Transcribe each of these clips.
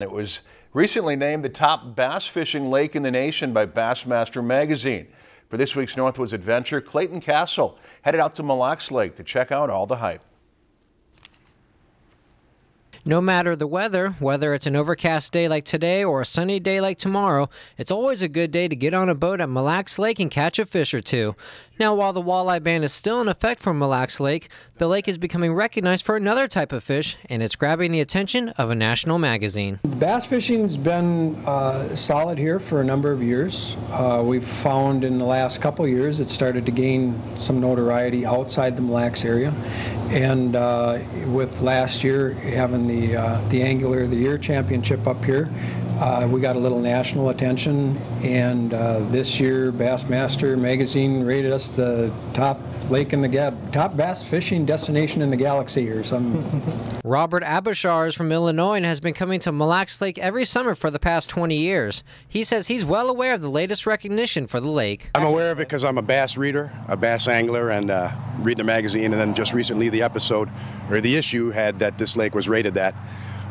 It was recently named the top bass fishing lake in the nation by Bassmaster magazine. For this week's Northwoods Adventure, Clayton Castle headed out to Mille Lacs Lake to check out all the hype. No matter the weather, whether it's an overcast day like today or a sunny day like tomorrow, it's always a good day to get on a boat at Mille Lacs Lake and catch a fish or two. Now, while the walleye ban is still in effect for Mille Lacs Lake, the lake is becoming recognized for another type of fish, and it's grabbing the attention of a national magazine. Bass fishing's been uh, solid here for a number of years. Uh, we've found in the last couple years it started to gain some notoriety outside the Mille Lacs area, and uh, with last year having the uh, the Angler of the Year championship up here, uh, we got a little national attention, and uh, this year Bassmaster magazine rated us the top lake in the gap, top bass fishing destination in the galaxy or some. Robert Abishar is from Illinois and has been coming to Mille Lacs Lake every summer for the past 20 years. He says he's well aware of the latest recognition for the lake. I'm aware of it because I'm a bass reader, a bass angler, and uh, read the magazine. And then just recently, the episode or the issue had that this lake was rated that.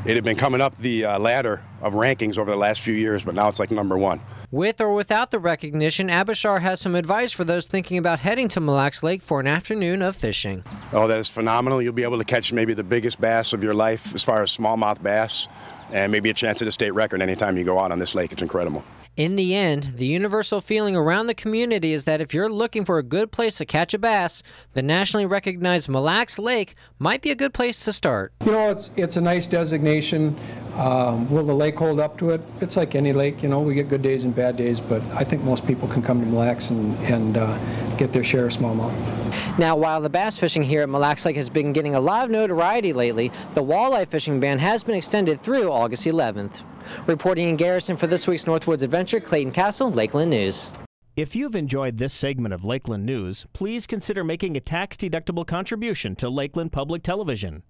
It had been coming up the uh, ladder of rankings over the last few years, but now it's like number one. With or without the recognition, Abishar has some advice for those thinking about heading to Mille Lacs Lake for an afternoon of fishing. Oh, that is phenomenal. You'll be able to catch maybe the biggest bass of your life as far as smallmouth bass, and maybe a chance at a state record anytime you go out on this lake. It's incredible. In the end, the universal feeling around the community is that if you're looking for a good place to catch a bass, the nationally recognized Mille Lacs Lake might be a good place to start. You know, it's it's a nice designation. Um, will the lake hold up to it? It's like any lake, you know, we get good days and bad days, but I think most people can come to Mille Lacs and, and uh, get their share of smallmouth. Now, while the bass fishing here at Mille Lacs Lake has been getting a lot of notoriety lately, the walleye fishing ban has been extended through August 11th. Reporting in Garrison for this week's Northwoods Adventure, Clayton Castle, Lakeland News. If you've enjoyed this segment of Lakeland News, please consider making a tax-deductible contribution to Lakeland Public Television.